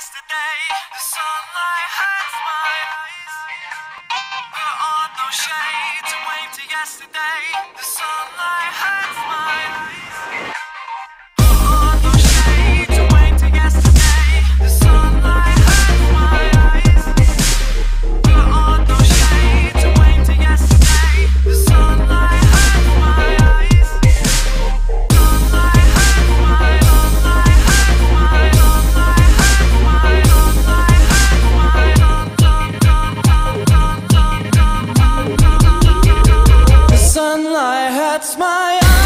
yesterday. The sunlight hurts my eyes. Put on those shade to wave to yesterday. The sunlight hurts my eyes. hurts my eyes.